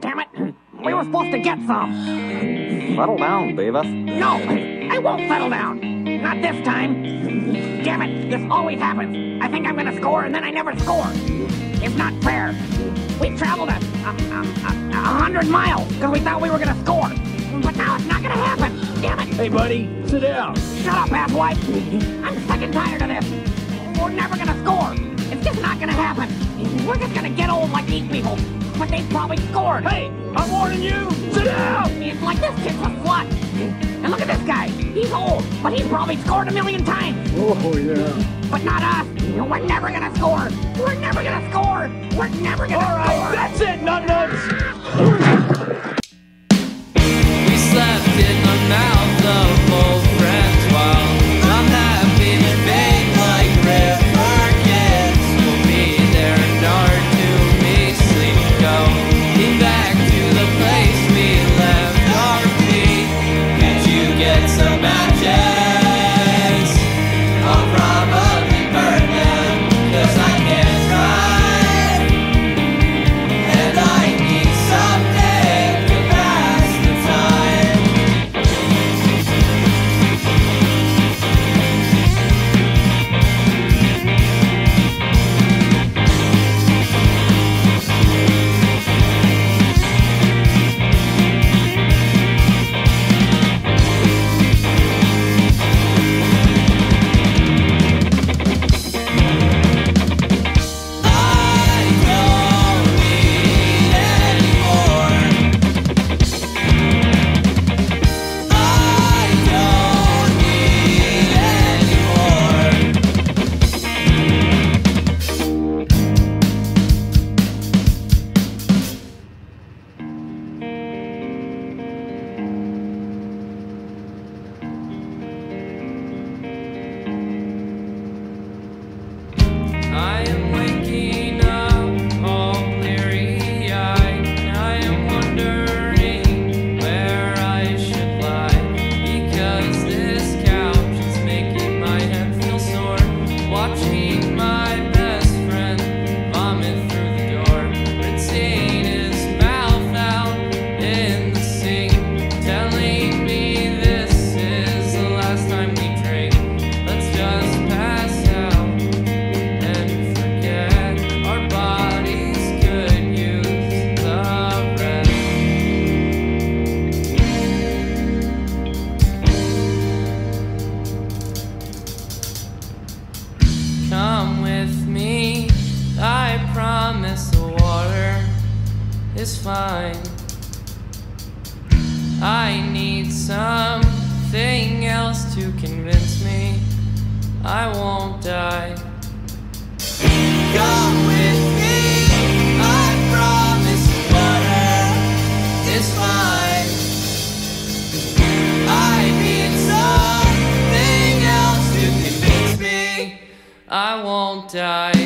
damn it! We were supposed to get some. Settle down, Beavis. No, I won't settle down. Not this time. Damn it, this always happens. I think I'm gonna score and then I never score. It's not fair. We traveled a, a, a, a, a hundred miles because we thought we were gonna score. But now it's not gonna happen. Damn it. Hey, buddy, sit down. Shut up, asswipe. I'm sick and tired of this. We're never gonna score. It's just not gonna happen. We're just gonna get old like these people. But they probably scored. Hey, I'm warning you. Sit down. It's like this kid's a slut. And look at this guy. He's old, but he's probably scored a million times. Oh, yeah. But not us. We're never gonna score. We're never gonna score. We're never gonna score. All right, score. that's it, nut nuts. is fine. I need something else to convince me I won't die. Come with me, I promise water is fine. I need something else to convince me I won't die.